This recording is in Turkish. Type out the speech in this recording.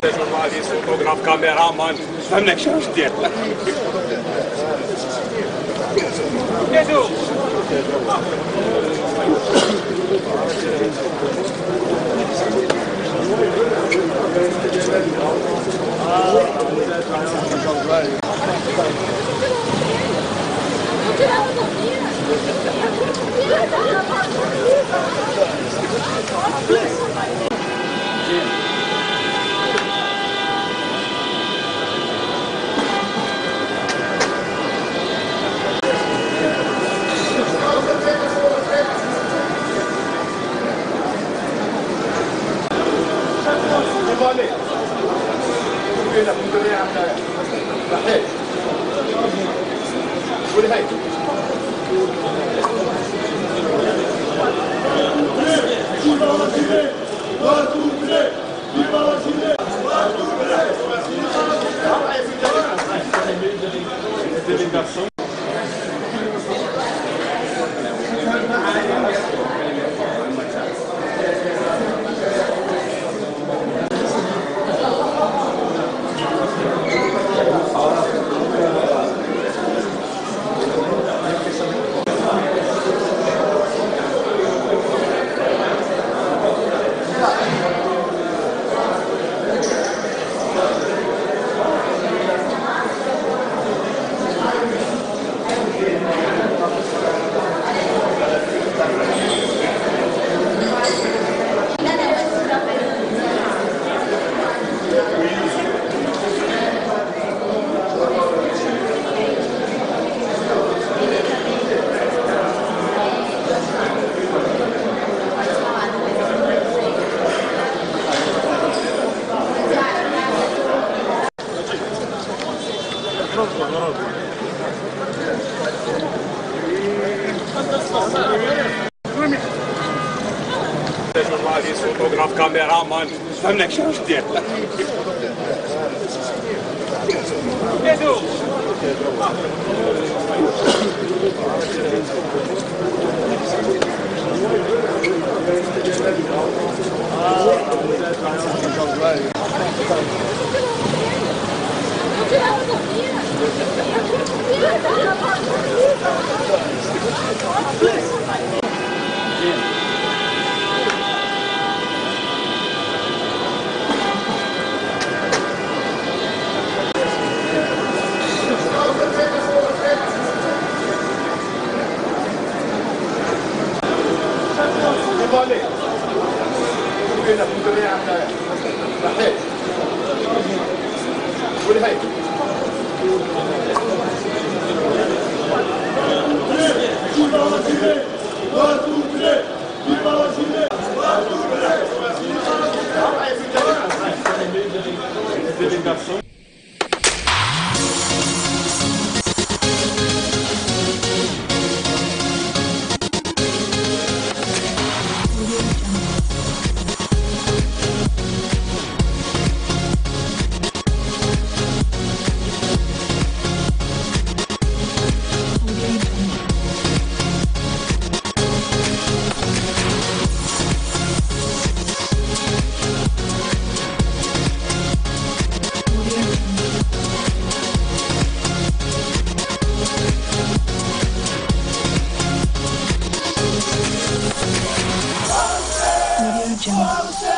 Jurnalist, fotograf, kameraman, femnek și nu știe. Thank you. كده بنقول la tu la tu la journalist, fotograaf, cameraman. We hebben niks gestudeerd. Dit doe! Ah. هنا في جميع صحيح Vai, vai. la Chile! Viva la Chile! Delegação 真的